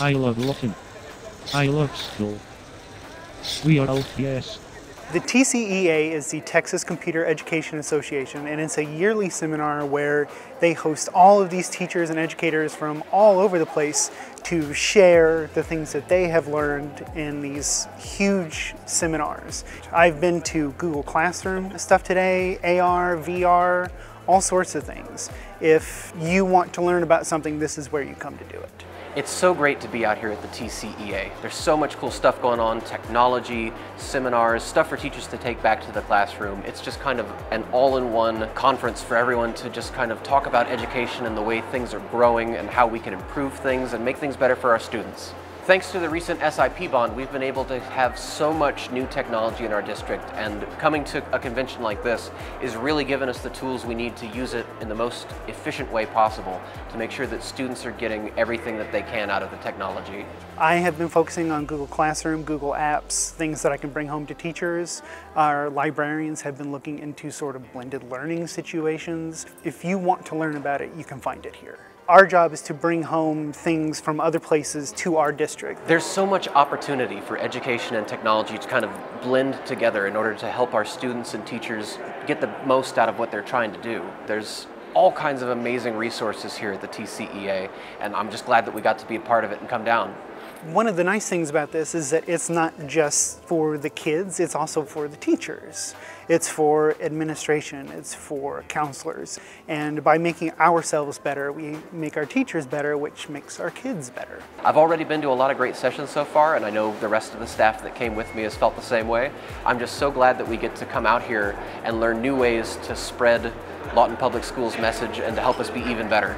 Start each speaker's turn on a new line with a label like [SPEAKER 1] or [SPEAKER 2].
[SPEAKER 1] I love Lawton. I love school. We are LPS.
[SPEAKER 2] The TCEA is the Texas Computer Education Association, and it's a yearly seminar where they host all of these teachers and educators from all over the place to share the things that they have learned in these huge seminars. I've been to Google Classroom stuff today, AR, VR, all sorts of things. If you want to learn about something, this is where you come to do it.
[SPEAKER 3] It's so great to be out here at the TCEA. There's so much cool stuff going on, technology, seminars, stuff for teachers to take back to the classroom. It's just kind of an all-in-one conference for everyone to just kind of talk about education and the way things are growing and how we can improve things and make things better for our students. Thanks to the recent SIP bond, we've been able to have so much new technology in our district and coming to a convention like this is really giving us the tools we need to use it in the most efficient way possible to make sure that students are getting everything that they can out of the technology.
[SPEAKER 2] I have been focusing on Google Classroom, Google Apps, things that I can bring home to teachers. Our librarians have been looking into sort of blended learning situations. If you want to learn about it, you can find it here. Our job is to bring home things from other places to our district.
[SPEAKER 3] There's so much opportunity for education and technology to kind of blend together in order to help our students and teachers get the most out of what they're trying to do. There's all kinds of amazing resources here at the TCEA, and I'm just glad that we got to be a part of it and come down.
[SPEAKER 2] One of the nice things about this is that it's not just for the kids, it's also for the teachers. It's for administration, it's for counselors. And by making ourselves better, we make our teachers better, which makes our kids better.
[SPEAKER 3] I've already been to a lot of great sessions so far, and I know the rest of the staff that came with me has felt the same way. I'm just so glad that we get to come out here and learn new ways to spread Lawton Public Schools message and to help us be even better.